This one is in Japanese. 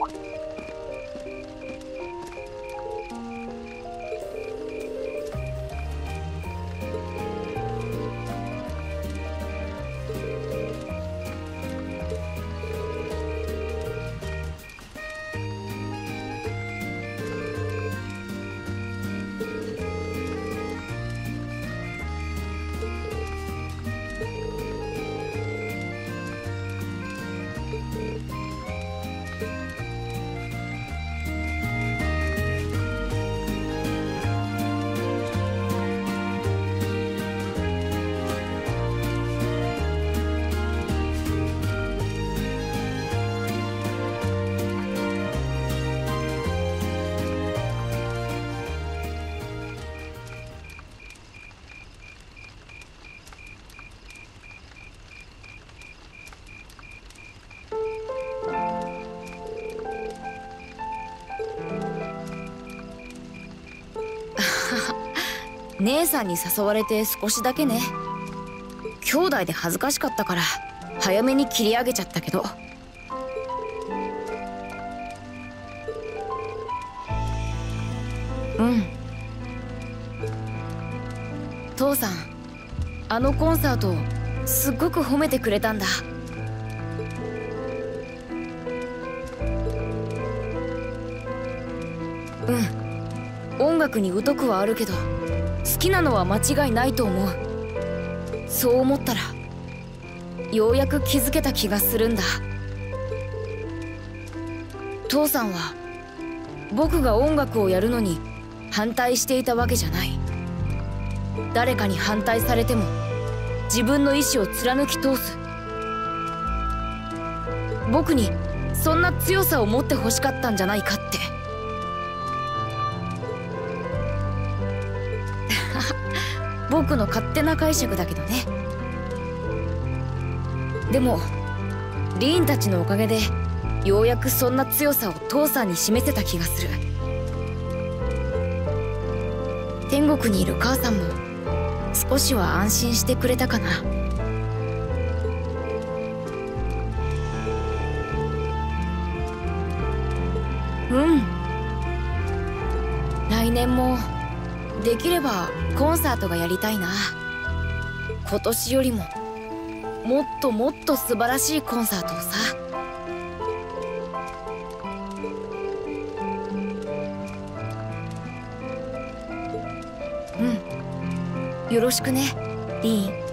あ。姉さんに誘われて少しだけね。兄弟で恥ずかしかったから早めに切り上げちゃったけど。うん。父さんあのコンサートすっごく褒めてくれたんだ。うん。音楽に疎くはあるけど。好きなのは間違いないと思う。そう思ったらようやく気づけた気がするんだ。父さんは僕が音楽をやるのに反対していたわけじゃない。誰かに反対されても自分の意志を貫き通す。僕にそんな強さを持ってほしかったんじゃないかって。僕の勝手な解釈だけどね。でもリーンたちのおかげでようやくそんな強さを父さんに示せた気がする。天国にいる母さんも少しは安心してくれたかな。うん。来年もできればコンサートがやりたいな。今年よりももっともっと素晴らしいコンサートをさ。うん。よろしくねリー。ン